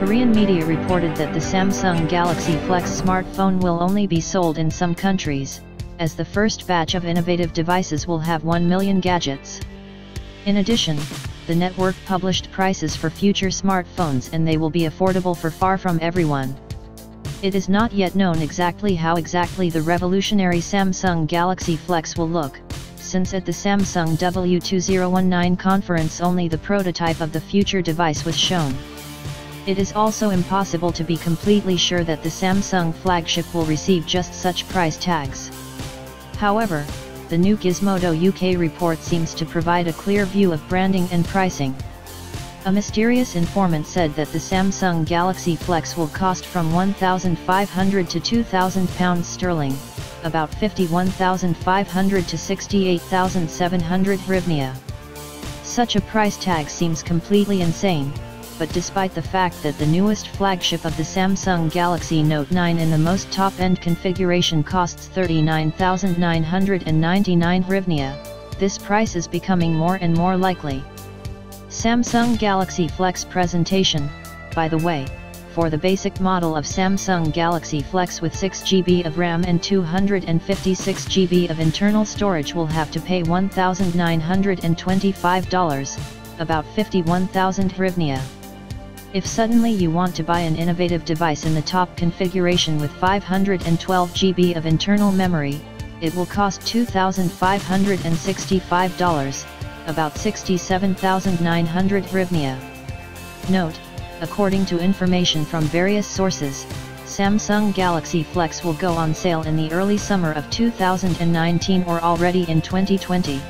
Korean media reported that the Samsung Galaxy Flex smartphone will only be sold in some countries, as the first batch of innovative devices will have 1 million gadgets. In addition, the network published prices for future smartphones and they will be affordable for far from everyone. It is not yet known exactly how exactly the revolutionary Samsung Galaxy Flex will look, since at the Samsung W2019 conference only the prototype of the future device was shown. It is also impossible to be completely sure that the Samsung flagship will receive just such price tags. However, the new Gizmodo UK report seems to provide a clear view of branding and pricing. A mysterious informant said that the Samsung Galaxy Flex will cost from £1,500 to £2,000 sterling, about 51,500 to 68,700 hryvnia. Such a price tag seems completely insane, but despite the fact that the newest flagship of the Samsung Galaxy Note 9 in the most top-end configuration costs 39,999 hryvnia, this price is becoming more and more likely. Samsung Galaxy Flex presentation, by the way, for the basic model of Samsung Galaxy Flex with 6GB of RAM and 256GB of internal storage will have to pay $1,925, about 51,000 hryvnia. If suddenly you want to buy an innovative device in the top configuration with 512 GB of internal memory, it will cost $2,565, about 67,900 hryvnia. Note, according to information from various sources, Samsung Galaxy Flex will go on sale in the early summer of 2019 or already in 2020.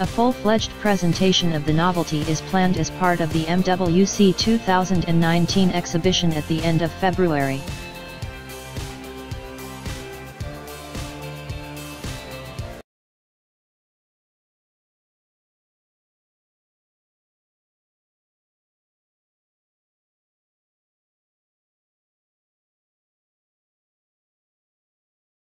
A full-fledged presentation of the novelty is planned as part of the MWC 2019 exhibition at the end of February.